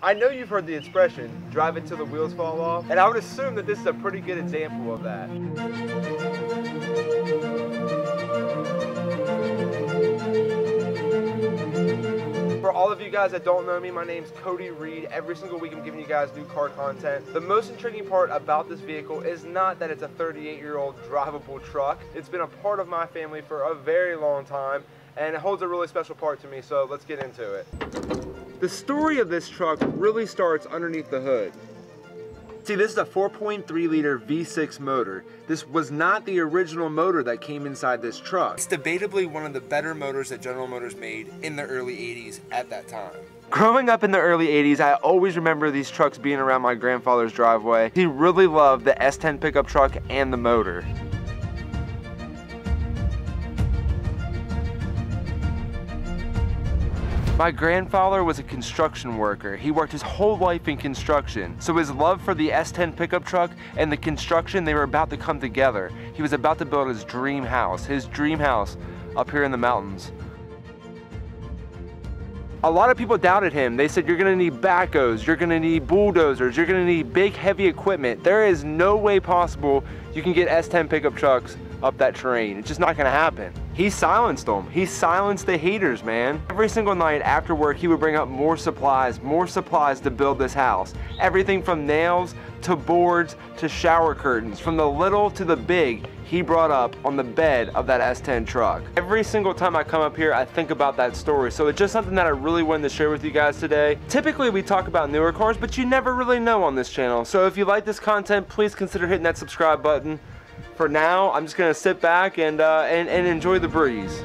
I know you've heard the expression, drive it till the wheels fall off, and I would assume that this is a pretty good example of that. You guys that don't know me, my name's Cody Reed. Every single week I'm giving you guys new car content. The most intriguing part about this vehicle is not that it's a 38 year old drivable truck. It's been a part of my family for a very long time and it holds a really special part to me, so let's get into it. The story of this truck really starts underneath the hood. See, this is a 4.3 liter V6 motor. This was not the original motor that came inside this truck. It's debatably one of the better motors that General Motors made in the early 80s at that time. Growing up in the early 80s, I always remember these trucks being around my grandfather's driveway. He really loved the S10 pickup truck and the motor. My grandfather was a construction worker. He worked his whole life in construction. So his love for the S10 pickup truck and the construction, they were about to come together. He was about to build his dream house, his dream house up here in the mountains. A lot of people doubted him. They said, you're gonna need backhoes, you're gonna need bulldozers, you're gonna need big heavy equipment. There is no way possible you can get S10 pickup trucks up that terrain. It's just not gonna happen. He silenced them. He silenced the haters, man. Every single night after work, he would bring up more supplies, more supplies to build this house. Everything from nails to boards to shower curtains, from the little to the big, he brought up on the bed of that S10 truck. Every single time I come up here, I think about that story. So it's just something that I really wanted to share with you guys today. Typically, we talk about newer cars, but you never really know on this channel. So if you like this content, please consider hitting that subscribe button. For now, I'm just gonna sit back and, uh, and, and enjoy the breeze.